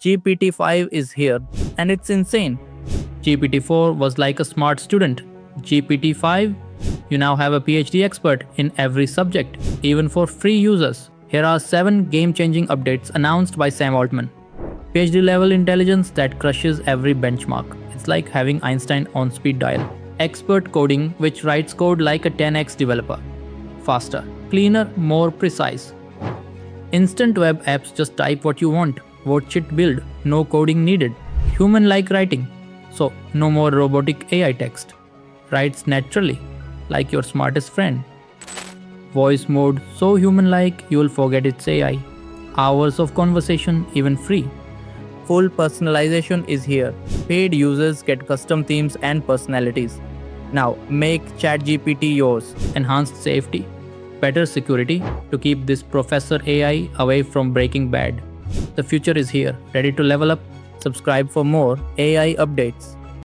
GPT-5 is here and it's insane. GPT-4 was like a smart student. GPT-5, you now have a PhD expert in every subject, even for free users. Here are 7 game-changing updates announced by Sam Altman. PhD level intelligence that crushes every benchmark. It's like having Einstein on speed dial. Expert coding which writes code like a 10x developer. Faster, cleaner, more precise. Instant web apps just type what you want. What should build, no coding needed. Human like writing. So, no more robotic AI text. Writes naturally, like your smartest friend. Voice mode so human like you'll forget it's AI. Hours of conversation, even free. Full personalization is here. Paid users get custom themes and personalities. Now make ChatGPT yours. Enhanced safety, better security to keep this Professor AI away from Breaking Bad. The future is here, ready to level up. Subscribe for more AI updates.